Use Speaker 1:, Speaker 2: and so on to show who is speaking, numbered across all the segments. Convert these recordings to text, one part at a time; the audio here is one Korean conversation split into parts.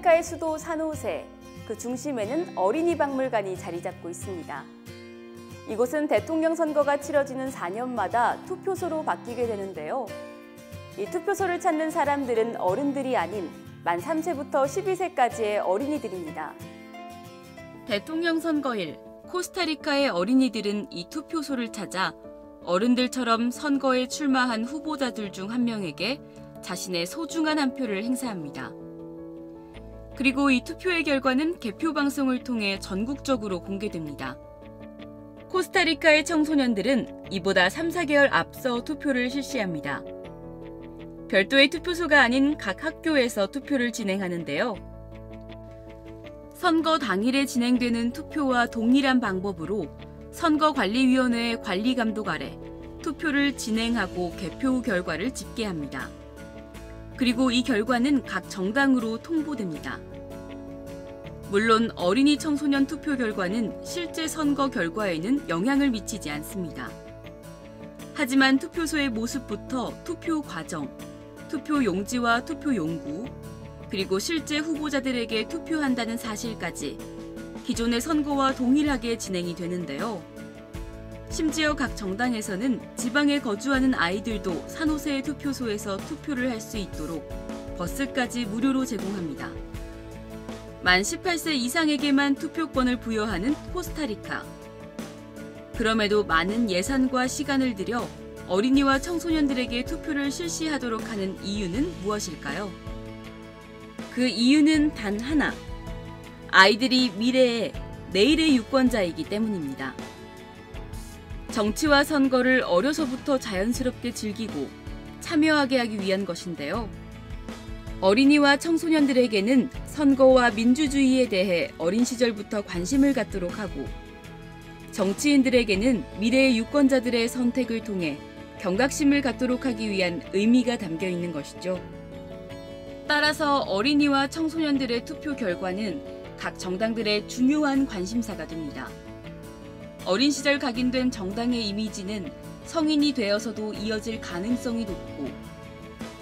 Speaker 1: 코스타리카의 수도 산호세, 그 중심에는 어린이 박물관이 자리 잡고 있습니다. 이곳은 대통령 선거가 치러지는 4년마다 투표소로 바뀌게 되는데요. 이 투표소를 찾는 사람들은 어른들이 아닌 만 3세부터 12세까지의 어린이들입니다.
Speaker 2: 대통령 선거일 코스타리카의 어린이들은 이 투표소를 찾아 어른들처럼 선거에 출마한 후보자들 중 한 명에게 자신의 소중한 한 표를 행사합니다. 그리고 이 투표의 결과는 개표 방송을 통해 전국적으로 공개됩니다. 코스타리카의 청소년들은 이보다 3, 4개월 앞서 투표를 실시합니다. 별도의 투표소가 아닌 각 학교에서 투표를 진행하는데요. 선거 당일에 진행되는 투표와 동일한 방법으로 선거관리위원회의 관리 감독 아래 투표를 진행하고 개표 후 결과를 집계합니다. 그리고 이 결과는 각 정당으로 통보됩니다. 물론 어린이 청소년 투표 결과는 실제 선거 결과에는 영향을 미치지 않습니다. 하지만 투표소의 모습부터 투표 과정, 투표 용지와 투표 용구, 그리고 실제 후보자들에게 투표한다는 사실까지 기존의 선거와 동일하게 진행이 되는데요. 심지어 각 정당에서는 지방에 거주하는 아이들도 산호세의 투표소에서 투표를 할 수 있도록 버스까지 무료로 제공합니다. 만 18세 이상에게만 투표권을 부여하는 코스타리카. 그럼에도 많은 예산과 시간을 들여 어린이와 청소년들에게 투표를 실시하도록 하는 이유는 무엇일까요? 그 이유는 단 하나. 아이들이 미래의 내일의 유권자이기 때문입니다. 정치와 선거를 어려서부터 자연스럽게 즐기고 참여하게 하기 위한 것인데요. 어린이와 청소년들에게는 선거와 민주주의에 대해 어린 시절부터 관심을 갖도록 하고 정치인들에게는 미래의 유권자들의 선택을 통해 경각심을 갖도록 하기 위한 의미가 담겨 있는 것이죠. 따라서 어린이와 청소년들의 투표 결과는 각 정당들의 중요한 관심사가 됩니다. 어린 시절 각인된 정당의 이미지는 성인이 되어서도 이어질 가능성이 높고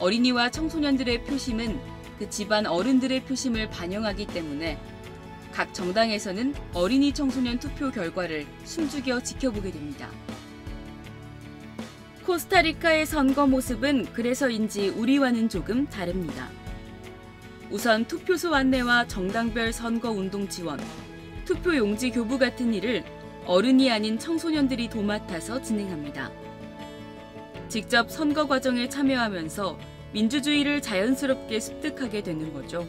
Speaker 2: 어린이와 청소년들의 표심은 그 집안 어른들의 표심을 반영하기 때문에 각 정당에서는 어린이 청소년 투표 결과를 숨죽여 지켜보게 됩니다. 코스타리카의 선거 모습은 그래서인지 우리와는 조금 다릅니다. 우선 투표소 안내와 정당별 선거 운동 지원, 투표 용지 교부 같은 일을 어른이 아닌 청소년들이 도맡아서 진행합니다. 직접 선거 과정에 참여하면서 민주주의를 자연스럽게 습득하게 되는 거죠.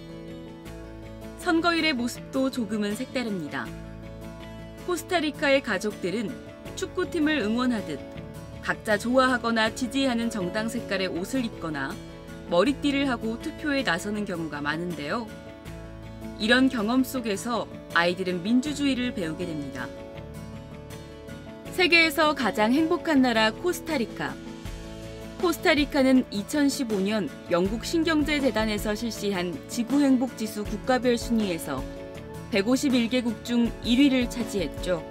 Speaker 2: 선거일의 모습도 조금은 색다릅니다. 코스타리카의 가족들은 축구팀을 응원하듯 각자 좋아하거나 지지하는 정당 색깔의 옷을 입거나 머리띠를 하고 투표에 나서는 경우가 많은데요. 이런 경험 속에서 아이들은 민주주의를 배우게 됩니다. 세계에서 가장 행복한 나라 코스타리카. 코스타리카는 2015년 영국 신경제재단에서 실시한 지구행복지수 국가별 순위에서 151개국 중 1위를 차지했죠.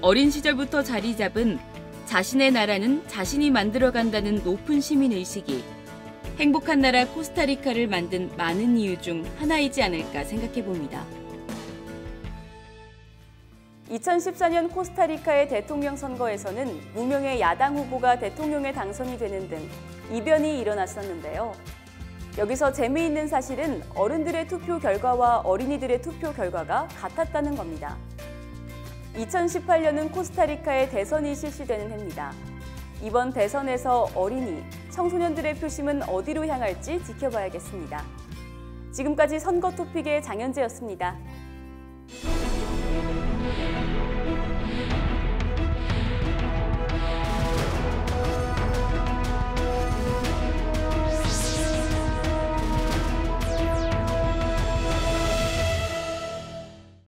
Speaker 2: 어린 시절부터 자리 잡은 자신의 나라는 자신이 만들어간다는 높은 시민의식이 행복한 나라 코스타리카를 만든 많은 이유 중 하나이지 않을까 생각해 봅니다.
Speaker 1: 2014년 코스타리카의 대통령 선거에서는 무명의 야당 후보가 대통령에 당선이 되는 등 이변이 일어났었는데요. 여기서 재미있는 사실은 어른들의 투표 결과와 어린이들의 투표 결과가 같았다는 겁니다. 2018년은 코스타리카의 대선이 실시되는 해입니다. 이번 대선에서 어린이, 청소년들의 표심은 어디로 향할지 지켜봐야겠습니다. 지금까지 선거 토픽의 장현재였습니다.